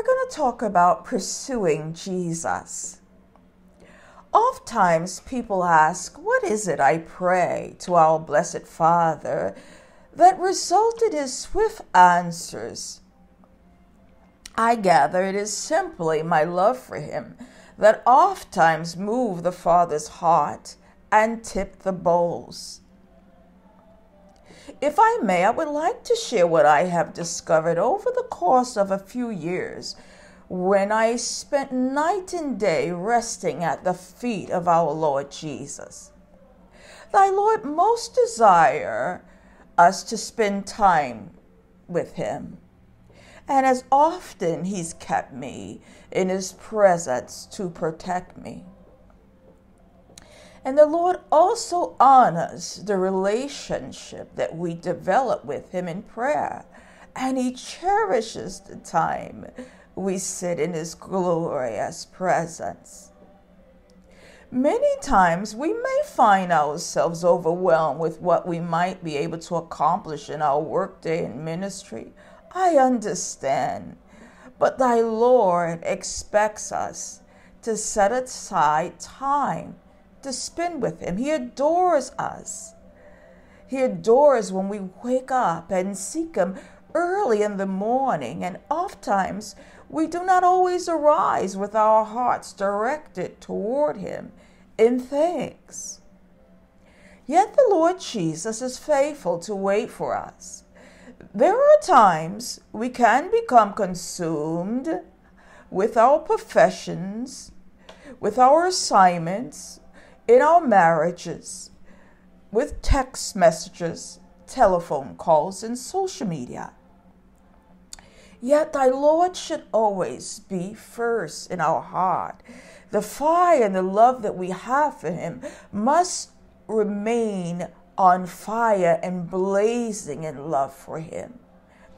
we're going to talk about pursuing Jesus. Oftentimes, people ask, What is it I pray to our Blessed Father that resulted in swift answers? I gather it is simply my love for Him that oftentimes move the Father's heart and tip the bowls. If I may, I would like to share what I have discovered over the course of a few years when I spent night and day resting at the feet of our Lord Jesus. Thy Lord most desire us to spend time with him. And as often he's kept me in his presence to protect me. And the Lord also honors the relationship that we develop with Him in prayer. And He cherishes the time we sit in His glorious presence. Many times we may find ourselves overwhelmed with what we might be able to accomplish in our workday and ministry. I understand. But thy Lord expects us to set aside time to spend with Him. He adores us. He adores when we wake up and seek Him early in the morning, and oftentimes we do not always arise with our hearts directed toward Him in thanks. Yet the Lord Jesus is faithful to wait for us. There are times we can become consumed with our professions, with our assignments, in our marriages with text messages, telephone calls, and social media. Yet thy Lord should always be first in our heart. The fire and the love that we have for him must remain on fire and blazing in love for him.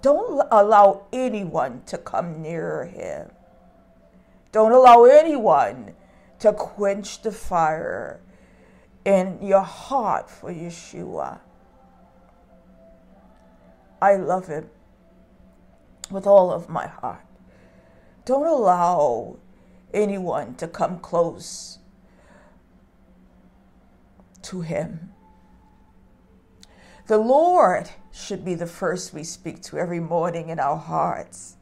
Don't allow anyone to come near him. Don't allow anyone to quench the fire in your heart for Yeshua. I love him with all of my heart. Don't allow anyone to come close to him. The Lord should be the first we speak to every morning in our hearts.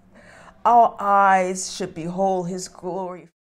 Our eyes should behold his glory.